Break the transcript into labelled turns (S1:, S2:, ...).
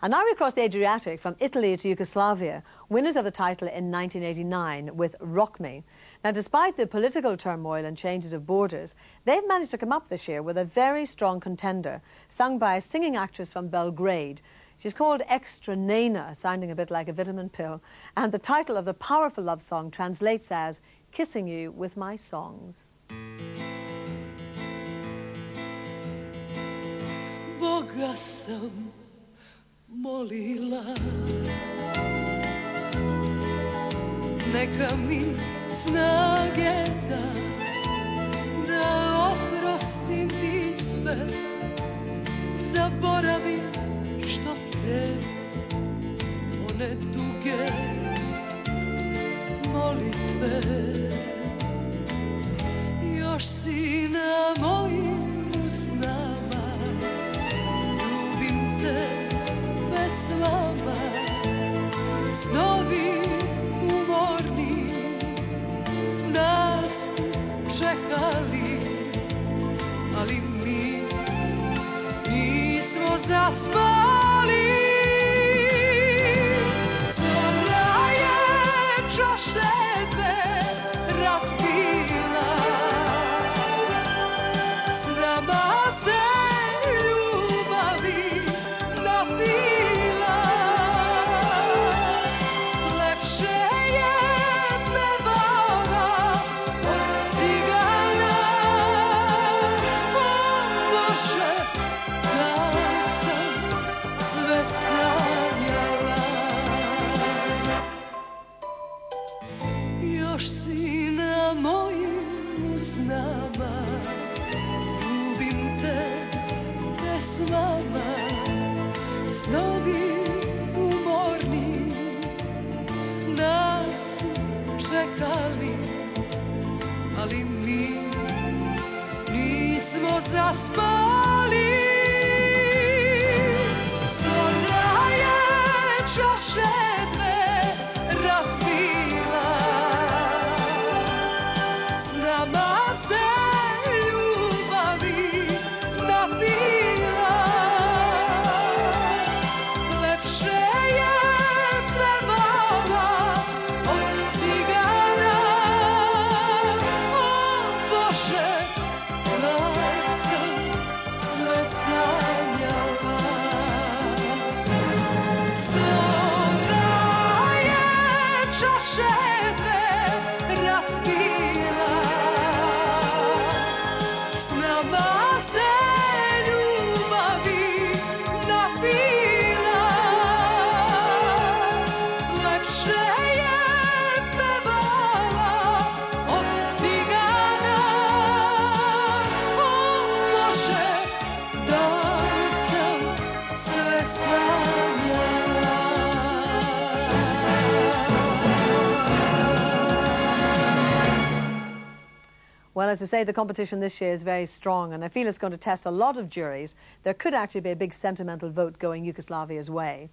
S1: And now we cross the Adriatic from Italy to Yugoslavia, winners of the title in 1989 with Rock Me. Now, despite the political turmoil and changes of borders, they've managed to come up this year with a very strong contender, sung by a singing actress from Belgrade. She's called Extra Nena, sounding a bit like a vitamin pill, and the title of the powerful love song translates as Kissing You with My Songs.
S2: Boga molila. Neka mi snage da Da oprostim ti sve. Zaboravim što pre One duge molitve. Još si na zaspali. Zora je čaše dve razbila Snovi umorni Nas čekali Ali mi nismo zaspali
S1: Well, as I say, the competition this year is very strong, and I feel it's going to test a lot of juries. There could actually be a big sentimental vote going Yugoslavia's way.